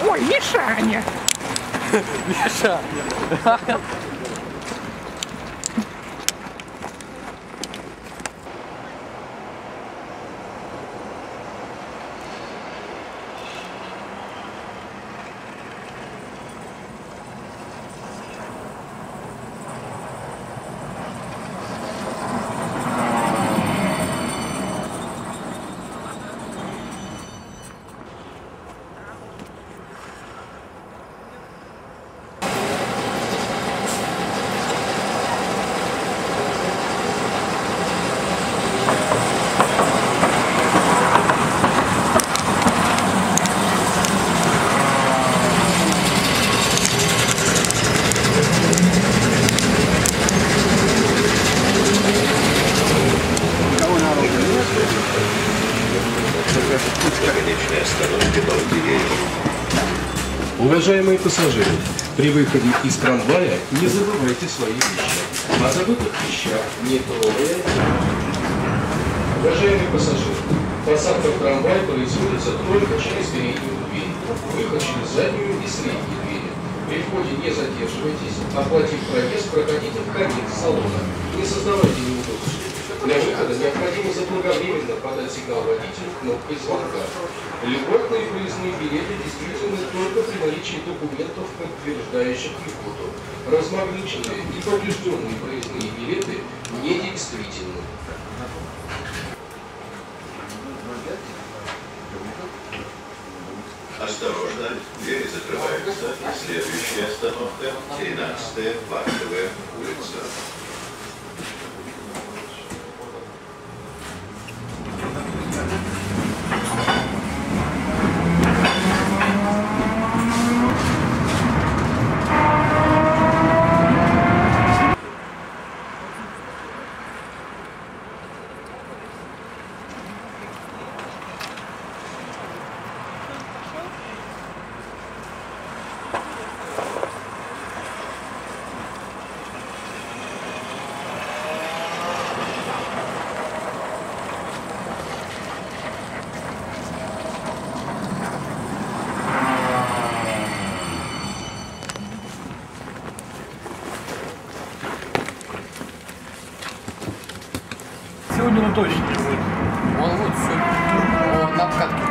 Ой, Мишаня! Миша! Уважаемые пассажиры, при выходе из трамвая не забывайте свои вещи. О забытых вещах не трогая. Уважаемые пассажиры, посадка в трамвай производится только через переднюю дверь, выход через заднюю и среднюю двери. При входе не задерживайтесь, оплатив проезд, проходите в конец салона. Не создавайте неудобств. Для выхода необходимо заблаговременно подать сигнал водителю кнопкой звонка. Льготные проездные билеты действительны только при наличии документов, подтверждающих льготу. Размагниченные и поврежденные проездные билеты недействительны. Осторожно, двери закрываются. Следующая остановка – 13-я Парковая улица. Сегодня он точно не будет. Он вот сегодня. Он на обкатке.